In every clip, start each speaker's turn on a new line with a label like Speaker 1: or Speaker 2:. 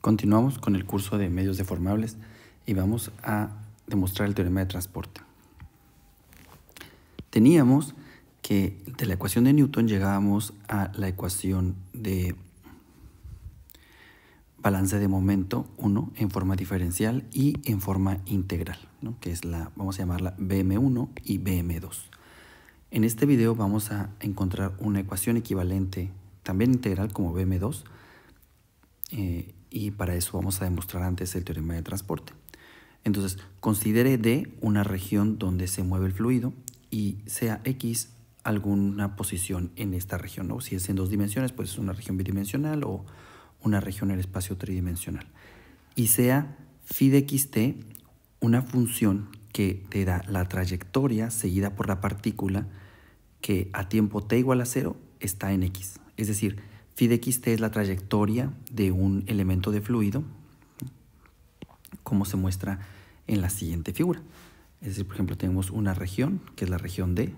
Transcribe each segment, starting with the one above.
Speaker 1: Continuamos con el curso de medios deformables y vamos a demostrar el teorema de transporte. Teníamos que de la ecuación de Newton llegábamos a la ecuación de balance de momento 1 en forma diferencial y en forma integral, que es la, vamos a llamarla BM1 y BM2. En este video vamos a encontrar una ecuación equivalente, también integral como BM2, eh, y para eso vamos a demostrar antes el teorema de transporte. Entonces, considere D una región donde se mueve el fluido y sea X alguna posición en esta región. ¿no? Si es en dos dimensiones, pues es una región bidimensional o una región en el espacio tridimensional. Y sea phi de xt una función que te da la trayectoria seguida por la partícula que a tiempo t igual a cero está en x. Es decir, Phi de xt es la trayectoria de un elemento de fluido, como se muestra en la siguiente figura. Es decir, por ejemplo, tenemos una región, que es la región D.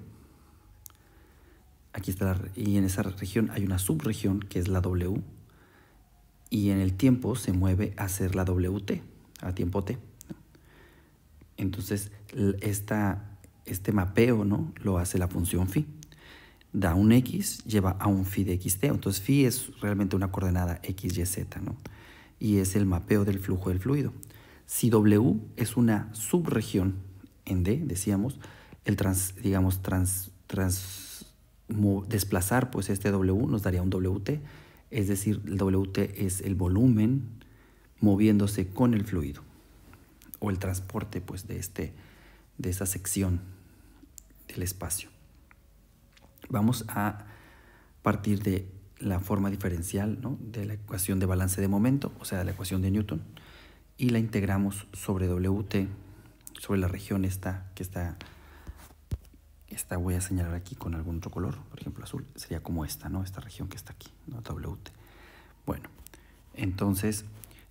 Speaker 1: Aquí está y en esa región hay una subregión, que es la W. Y en el tiempo se mueve a ser la WT, a tiempo T. Entonces, este mapeo ¿no? lo hace la función phi da un x, lleva a un phi de xt. Entonces phi es realmente una coordenada x, y, z, ¿no? Y es el mapeo del flujo del fluido. Si w es una subregión en D, decíamos, el trans, digamos, trans, desplazar pues este W nos daría un WT, es decir, el WT es el volumen moviéndose con el fluido o el transporte pues de, este, de esa sección del espacio. Vamos a partir de la forma diferencial de la ecuación de balance de momento, o sea, la ecuación de Newton, y la integramos sobre WT, sobre la región esta que está, esta voy a señalar aquí con algún otro color, por ejemplo azul, sería como esta, ¿no? Esta región que está aquí, ¿no? WT. Bueno, entonces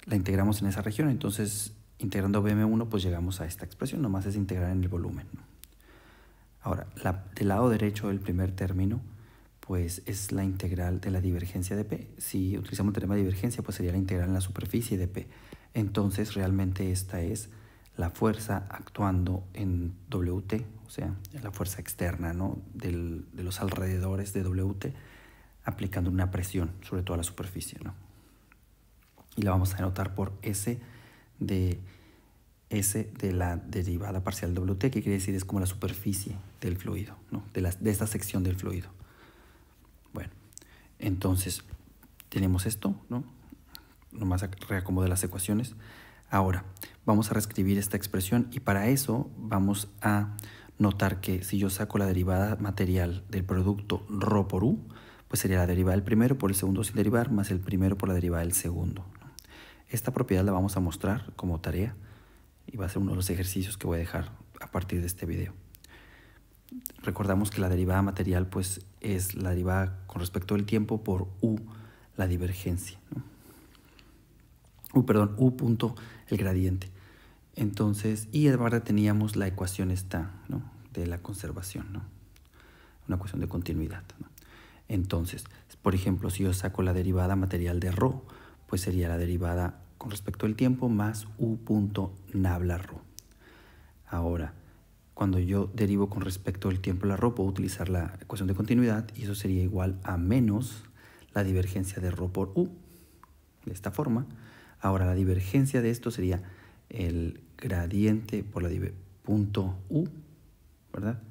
Speaker 1: la integramos en esa región, entonces integrando BM1 pues llegamos a esta expresión, nomás es integrar en el volumen, Ahora, del lado derecho del primer término, pues es la integral de la divergencia de P. Si utilizamos el teorema de divergencia, pues sería la integral en la superficie de P. Entonces, realmente esta es la fuerza actuando en WT, o sea, la fuerza externa ¿no? de los alrededores de WT, aplicando una presión sobre toda la superficie. ¿no? Y la vamos a anotar por S de S de la derivada parcial WT, que quiere decir es como la superficie del fluido, ¿no? de, de esta sección del fluido. Bueno, entonces tenemos esto, ¿no? Nomás reacomode las ecuaciones. Ahora, vamos a reescribir esta expresión y para eso vamos a notar que si yo saco la derivada material del producto ρ por u, pues sería la derivada del primero por el segundo sin derivar más el primero por la derivada del segundo. Esta propiedad la vamos a mostrar como tarea y va a ser uno de los ejercicios que voy a dejar a partir de este video. Recordamos que la derivada material pues es la derivada con respecto al tiempo por u, la divergencia. U, perdón, u punto el gradiente. Entonces, y verdad teníamos la ecuación esta, ¿no? De la conservación, ¿no? Una ecuación de continuidad, Entonces, por ejemplo, si yo saco la derivada material de ρ, pues sería la derivada con respecto al tiempo más u punto nabla rho. Ahora, cuando yo derivo con respecto al tiempo la puedo utilizar la ecuación de continuidad y eso sería igual a menos la divergencia de rho por u, de esta forma. Ahora, la divergencia de esto sería el gradiente por la punto u, ¿verdad?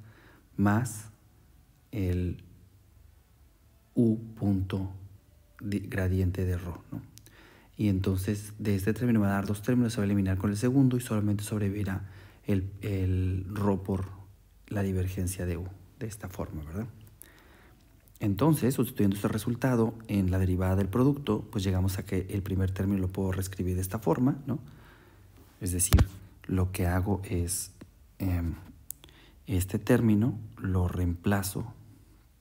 Speaker 1: Más el u punto gradiente de rho, ¿no? Y entonces de este término va a dar dos términos, se va a eliminar con el segundo y solamente sobrevivirá el, el ρ por la divergencia de u, de esta forma, ¿verdad? Entonces, sustituyendo este resultado en la derivada del producto, pues llegamos a que el primer término lo puedo reescribir de esta forma, ¿no? Es decir, lo que hago es em, este término lo reemplazo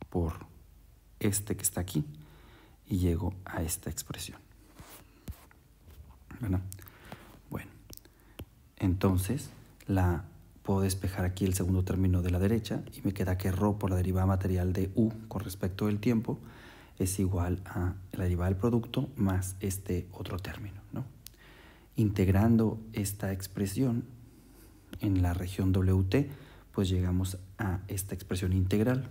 Speaker 1: por este que está aquí y llego a esta expresión. Bueno, entonces la puedo despejar aquí el segundo término de la derecha y me queda que ρ por la derivada material de u con respecto del tiempo es igual a la derivada del producto más este otro término. ¿no? Integrando esta expresión en la región WT, pues llegamos a esta expresión integral.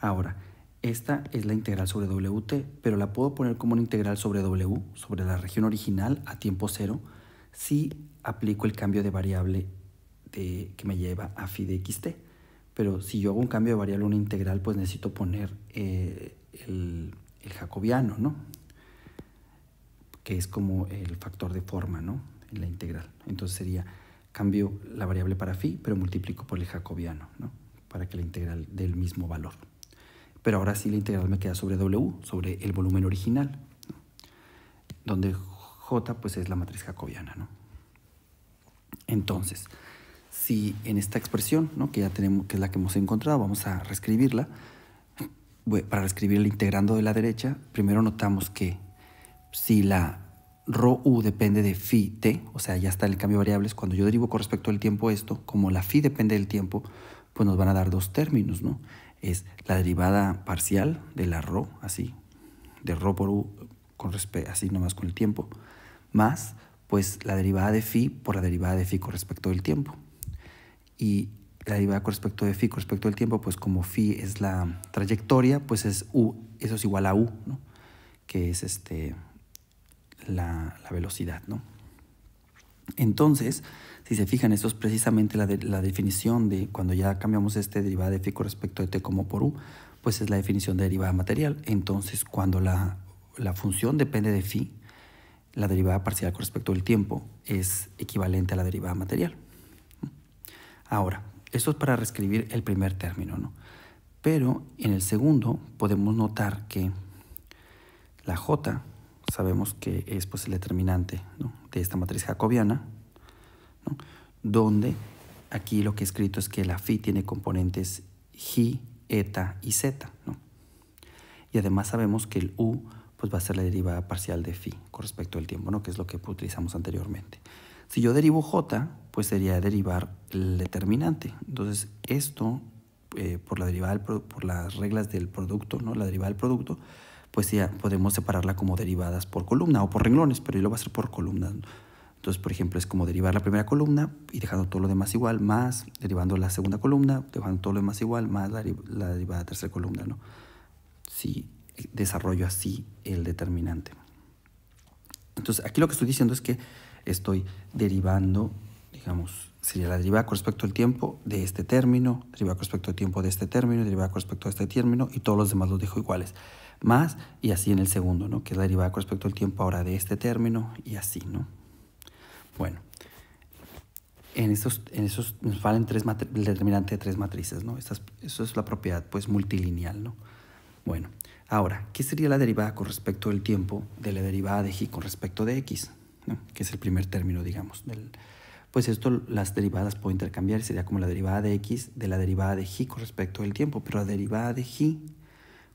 Speaker 1: Ahora, esta es la integral sobre WT, pero la puedo poner como una integral sobre W, sobre la región original a tiempo cero, si aplico el cambio de variable de, que me lleva a phi de xt. Pero si yo hago un cambio de variable una integral, pues necesito poner eh, el, el, jacobiano, ¿no? Que es como el factor de forma, ¿no? En la integral. Entonces sería cambio la variable para phi, pero multiplico por el jacobiano, ¿no? Para que la integral dé el mismo valor. Pero ahora sí la integral me queda sobre W, sobre el volumen original, donde J pues es la matriz jacobiana, ¿no? Entonces, si en esta expresión, ¿no? que ya tenemos, que es la que hemos encontrado, vamos a reescribirla. Para reescribir el integrando de la derecha, primero notamos que si la rho u depende de phi t, o sea, ya está el cambio de variables, cuando yo derivo con respecto al tiempo esto, como la phi depende del tiempo, pues nos van a dar dos términos, ¿no? Es la derivada parcial de la rho, así, de rho por u, con respecto, así nomás con el tiempo, más pues la derivada de phi por la derivada de phi con respecto del tiempo. Y la derivada con respecto de phi con respecto del tiempo, pues como phi es la trayectoria, pues es u, eso es igual a u, que es este, la, la velocidad. ¿no? Entonces, si se fijan, eso es precisamente la, la definición de cuando ya cambiamos este derivada de phi con respecto de t como por u, pues es la definición de derivada material. Entonces, cuando la, la función depende de phi, la derivada parcial con respecto al tiempo es equivalente a la derivada material. Ahora, esto es para reescribir el primer término, ¿no? Pero en el segundo podemos notar que la J sabemos que es pues, el determinante de esta matriz jacobiana, donde aquí lo que he escrito es que la phi tiene componentes J, eta y z. ¿no? Y además sabemos que el U pues va a ser la derivada parcial de phi con respecto al tiempo, ¿no? que es lo que utilizamos anteriormente. Si yo derivo j, pues sería derivar el determinante. Entonces, esto, eh, por, la derivada por las reglas del producto, ¿no? la derivada del producto, pues ya podemos separarla como derivadas por columna o por renglones, pero yo lo voy a hacer por columnas. Entonces, por ejemplo, es como derivar la primera columna y dejando todo lo demás igual, más derivando la segunda columna, dejando todo lo demás igual, más la, derivada de la tercera columna. ¿no? Si desarrollo así el determinante. Entonces, aquí lo que estoy diciendo es que estoy derivando, digamos, sería la derivada con respecto al tiempo de este término, derivada con respecto al tiempo de este término, derivada con respecto a este término, y todos los demás los dejo iguales. Más, y así en el segundo, ¿no? Que es la derivada con respecto al tiempo ahora de este término, y así, ¿no? Bueno, en esos, en nos valen tres el determinante de tres matrices, ¿no? eso es la propiedad, pues, multilineal, ¿no? Bueno, Ahora, ¿qué sería la derivada con respecto del tiempo de la derivada de y con respecto de x? Que es el primer término, digamos. Del, pues esto, las derivadas puedo intercambiar sería como la derivada de x de la derivada de y con respecto del tiempo. Pero la derivada de y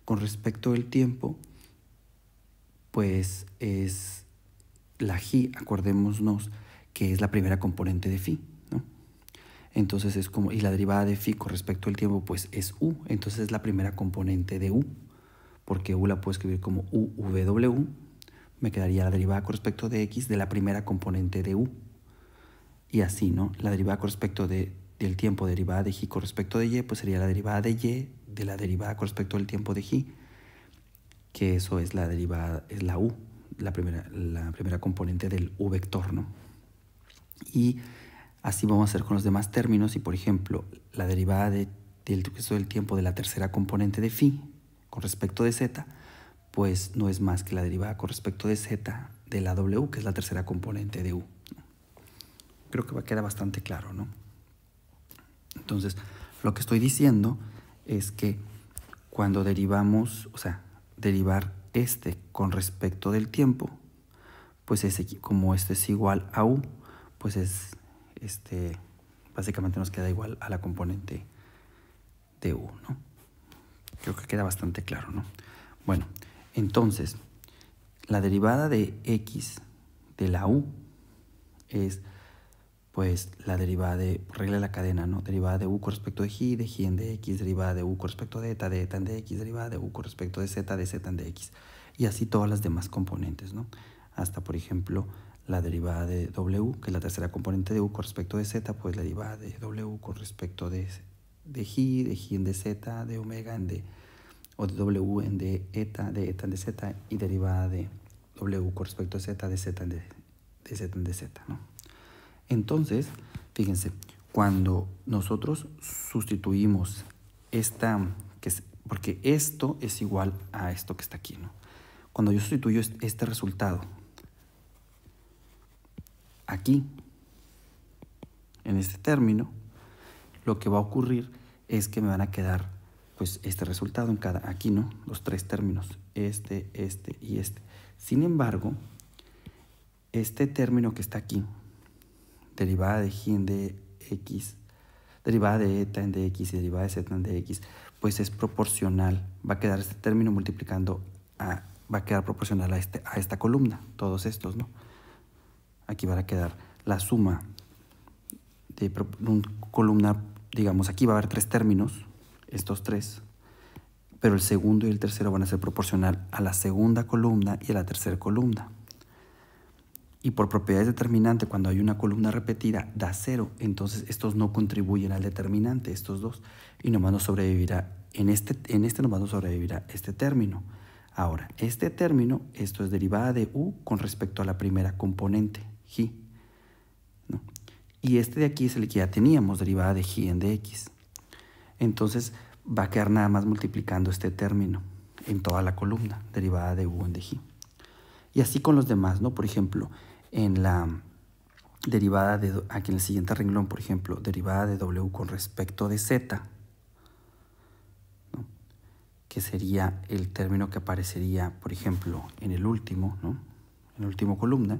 Speaker 1: con respecto del tiempo, pues es la y, acordémonos que es la primera componente de phi. ¿no? Entonces es como, y la derivada de phi con respecto al tiempo, pues es u. Entonces es la primera componente de u porque u la puedo escribir como uw, me quedaría la derivada con respecto de x de la primera componente de u. Y así, ¿no? La derivada con respecto de, del tiempo derivada de y con respecto de y, pues sería la derivada de y de la derivada con respecto del tiempo de y, que eso es la derivada, es la u, la primera, la primera componente del u vector, ¿no? Y así vamos a hacer con los demás términos y, por ejemplo, la derivada de, del, del tiempo de la tercera componente de phi, con respecto de z, pues no es más que la derivada con respecto de z de la w, que es la tercera componente de u. Creo que va a quedar bastante claro, ¿no? Entonces, lo que estoy diciendo es que cuando derivamos, o sea, derivar este con respecto del tiempo, pues es, como este es igual a u, pues es, este, básicamente nos queda igual a la componente de u, ¿no? Creo que queda bastante claro, ¿no? Bueno, entonces, la derivada de x de la u es, pues la derivada de, regla de la cadena, ¿no? Derivada de u con respecto de j, de j en dx, derivada de u con respecto de eta, de eta en dx, derivada de u con respecto de z, de z en dx. Y así todas las demás componentes, ¿no? Hasta, por ejemplo, la derivada de w, que es la tercera componente de u con respecto de z, pues la derivada de w con respecto de, de j, de j en dz, de omega en d, o de w en d eta, de eta en dz, y derivada de w con respecto a z, de z en d, de z en dz, ¿no? Entonces, fíjense, cuando nosotros sustituimos esta, que es, porque esto es igual a esto que está aquí, ¿no? Cuando yo sustituyo este resultado aquí, en este término, lo que va a ocurrir es que me van a quedar pues este resultado en cada, aquí no, los tres términos, este, este y este. Sin embargo, este término que está aquí, derivada de g en dx, derivada de eta en dx y derivada de z en dx, pues es proporcional, va a quedar este término multiplicando, a, va a quedar proporcional a, este, a esta columna, todos estos, ¿no? Aquí va a quedar la suma de una columna, digamos, aquí va a haber tres términos, estos tres, pero el segundo y el tercero van a ser proporcional a la segunda columna y a la tercera columna. Y por propiedades determinante, cuando hay una columna repetida, da cero. Entonces estos no contribuyen al determinante, estos dos. Y nomás nos sobrevivirá, en este, en este nomás nos sobrevivirá este término. Ahora, este término, esto es derivada de u con respecto a la primera componente g. Y este de aquí es el que ya teníamos, derivada de g en dx. Entonces va a quedar nada más multiplicando este término en toda la columna, derivada de u en dg. Y así con los demás, ¿no? Por ejemplo, en la derivada de, aquí en el siguiente renglón, por ejemplo, derivada de w con respecto de z, que sería el término que aparecería, por ejemplo, en el último, ¿no? En la última columna,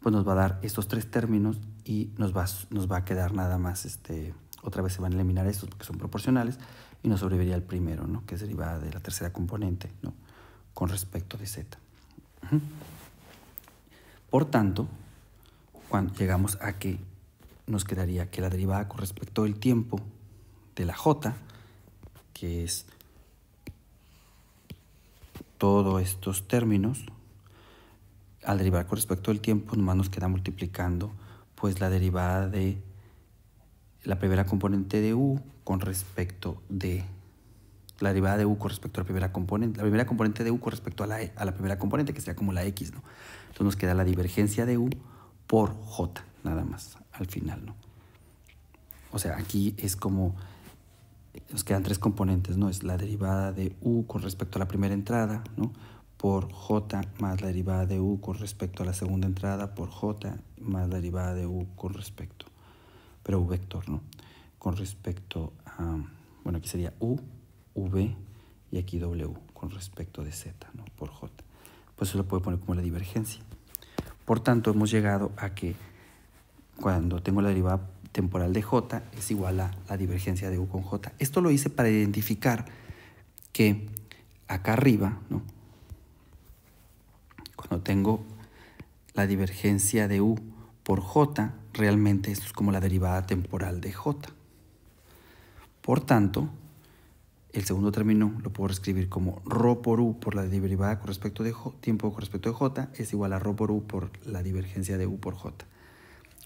Speaker 1: pues nos va a dar estos tres términos y nos va, nos va a quedar nada más, este, otra vez se van a eliminar estos porque son proporcionales y nos sobreviviría el primero, ¿no? que es derivada de la tercera componente ¿no? con respecto de z. Por tanto, cuando llegamos a que nos quedaría que la derivada con respecto del tiempo de la j, que es todos estos términos, al derivar con respecto al tiempo, nomás nos queda multiplicando pues la derivada de la primera componente de u con respecto de la derivada de u con respecto a la primera componente, la primera componente de u con respecto a la, a la primera componente, que sería como la x, ¿no? Entonces nos queda la divergencia de u por j, nada más, al final, ¿no? O sea, aquí es como, nos quedan tres componentes, ¿no? Es la derivada de u con respecto a la primera entrada, ¿no? Por j más la derivada de u con respecto a la segunda entrada por j más la derivada de u con respecto, pero u vector, ¿no? Con respecto a, bueno, aquí sería u, v y aquí w con respecto de z, ¿no? Por j. Pues eso lo puede poner como la divergencia. Por tanto, hemos llegado a que cuando tengo la derivada temporal de j es igual a la divergencia de u con j. Esto lo hice para identificar que acá arriba, ¿no? Tengo la divergencia de u por j, realmente esto es como la derivada temporal de j. Por tanto, el segundo término lo puedo escribir como ρ por u por la derivada con respecto de j, tiempo con respecto de j es igual a ρ por u por la divergencia de u por j.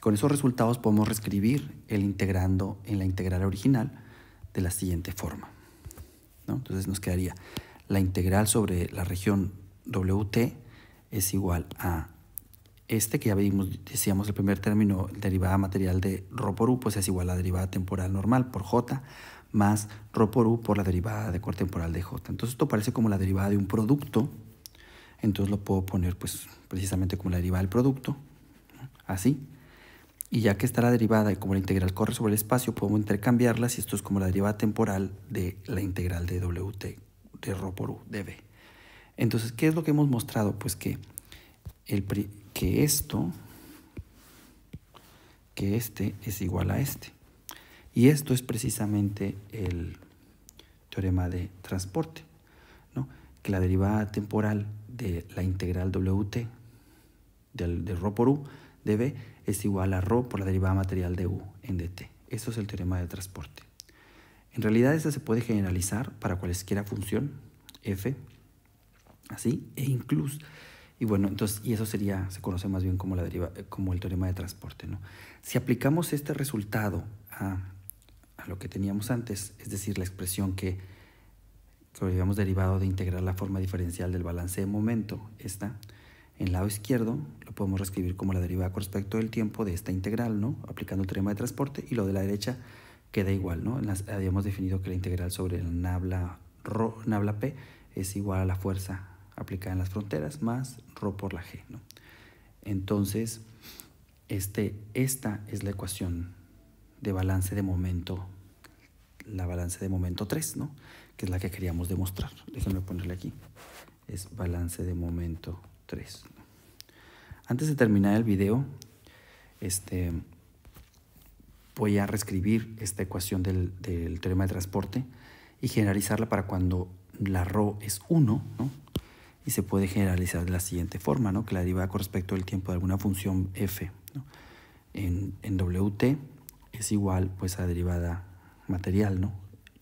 Speaker 1: Con esos resultados podemos reescribir el integrando en la integral original de la siguiente forma. Entonces nos quedaría la integral sobre la región wt es igual a este que ya vimos, decíamos el primer término, derivada material de ρ por u, pues es igual a la derivada temporal normal por j más ρ por u por la derivada de corte temporal de j. Entonces esto parece como la derivada de un producto, entonces lo puedo poner pues precisamente como la derivada del producto, así. Y ya que está la derivada y como la integral corre sobre el espacio, podemos intercambiarlas y esto es como la derivada temporal de la integral de wt de ρ por u de b. Entonces, ¿qué es lo que hemos mostrado? Pues que, el, que esto, que este es igual a este. Y esto es precisamente el teorema de transporte, ¿no? que la derivada temporal de la integral wt de ρ por u de b es igual a ρ por la derivada material de U en dt. Eso es el teorema del transporte. En realidad esta se puede generalizar para cualesquiera función f, así, e incluso, y bueno, entonces, y eso sería, se conoce más bien como, la deriva, como el teorema de transporte, ¿no? Si aplicamos este resultado a, a lo que teníamos antes, es decir, la expresión que, que habíamos derivado de integrar la forma diferencial del balance de momento, esta, en el lado izquierdo lo podemos reescribir como la derivada con respecto del tiempo de esta integral, ¿no? Aplicando el teorema de transporte, y lo de la derecha queda igual, ¿no? habíamos definido que la integral sobre el nabla, nabla P es igual a la fuerza aplicada en las fronteras más ρ por la g, ¿no? Entonces, este, esta es la ecuación de balance de momento, la balance de momento 3, ¿no? Que es la que queríamos demostrar. Déjenme ponerle aquí. Es balance de momento 3. Antes de terminar el video, este, voy a reescribir esta ecuación del, teorema de transporte y generalizarla para cuando la ρ es 1, ¿no? Y se puede generalizar de la siguiente forma, ¿no? Que la derivada con respecto al tiempo de alguna función f en, en, WT es igual pues a la derivada material, ¿no?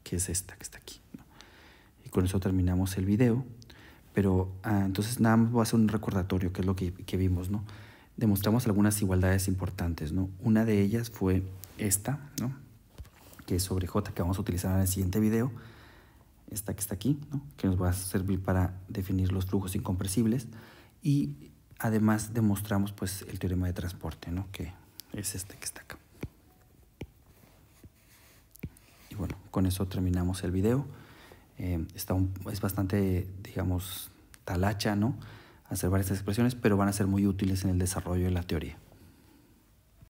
Speaker 1: Que es esta que está aquí. Y con eso terminamos el video. Pero ah, entonces nada más voy a hacer un recordatorio, que es lo que, que vimos, ¿no? Demostramos algunas igualdades importantes, ¿no? Una de ellas fue esta, ¿no? que es sobre J, que vamos a utilizar en el siguiente video, esta que está aquí, ¿no? que nos va a servir para definir los flujos incompresibles, y además demostramos pues, el teorema de transporte, ¿no? que es este que está acá. Y bueno, con eso terminamos el video. Eh, está es bastante, digamos, talacha, ¿no? Hacer varias expresiones, pero van a ser muy útiles en el desarrollo de la teoría.